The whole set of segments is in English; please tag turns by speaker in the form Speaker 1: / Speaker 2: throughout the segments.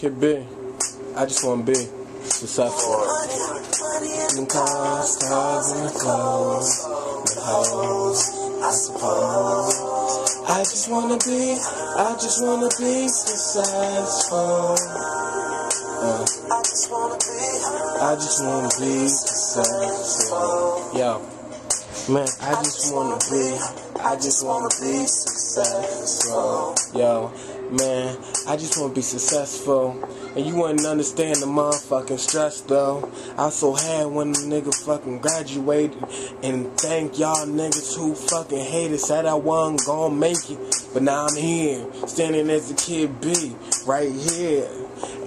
Speaker 1: Kidd B, I just want to be successful. Them cars, cars, and the clothes, the hoes, I suppose. I just want to be, I just want to be successful. Uh, I just want to be, I just want to be successful. Yo, man, I just want to be, I just want to be successful. Yo, man, I just want to be successful. And you wouldn't understand the motherfucking stress though. I so had when the nigga fucking graduated. And thank y'all niggas who fucking hated, said I wasn't gonna make it. But now I'm here, standing as a Kidd B, right here.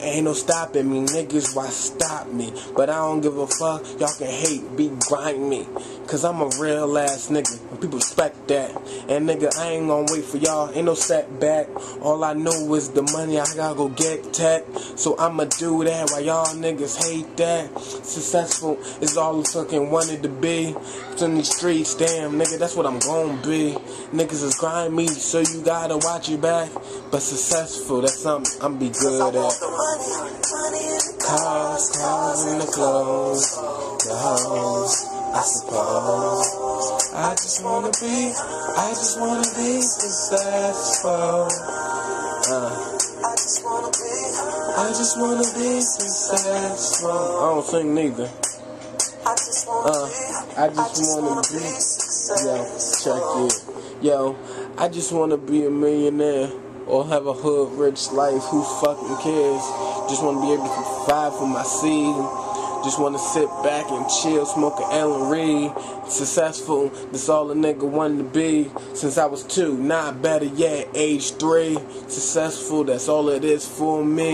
Speaker 1: Ain't no stopping me, niggas, why stop me? But I don't give a fuck, y'all can hate, be grind me. Cause I'm a real ass nigga, and people respect that. And nigga, I ain't gonna wait for y'all, ain't no setback. All I know is the money, I gotta go get tech. So I'ma do that while y'all niggas hate that. Successful is all I fucking wanted to be. It's in these streets, damn, nigga, that's what I'm gonna be. Niggas is grind me, so you gotta watch your back. But successful, that's something I'm be good at. Cars, cars, and the clothes, the hoes, I suppose. I just wanna be, I just wanna be successful. Uh, I just wanna be, I just wanna be successful. I don't sing neither. Uh, I just wanna be, yo, check it. Yo, I just wanna be a millionaire or have a hood rich life. Who fucking cares? Just want to be able to provide for my seed. Just want to sit back and chill, smoke an Ellen Reed. Successful, that's all a nigga wanted to be. Since I was two, not better yet, age three. Successful, that's all it is for me.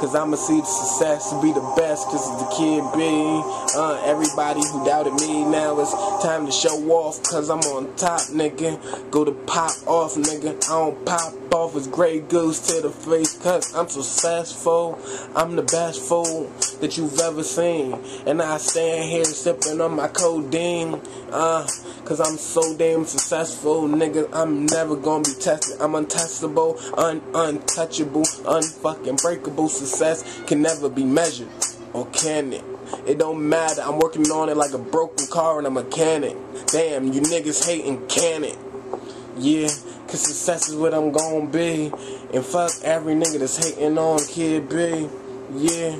Speaker 1: Cause I'ma see the success be the best, cause it's the Kidd B. Uh, everybody who doubted me, now it's time to show off, cause I'm on top, nigga. Go to pop off, nigga. I don't pop off as Grey Goose to the face, cause I'm successful. I'm the best fool that you've ever seen. And I stand here sipping on my codeine, uh, cause I'm so damn successful, nigga. I'm never gonna be tested. I'm untestable, un untouchable, unfucking breakable. Success can never be measured, or can it? It don't matter. I'm working on it like a broken car and a mechanic. Damn, you niggas hating, can it? Yeah, cause success is what I'm gonna be. And fuck every nigga that's hating on Kidd B. Yeah.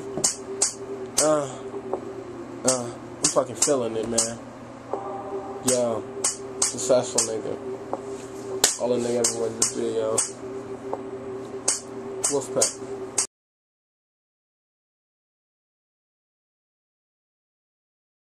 Speaker 1: Uh. Uh. I'm fucking feeling it, man. Yo. Successful nigga. All the nigga ever wanted to be, yo. Wolfpack.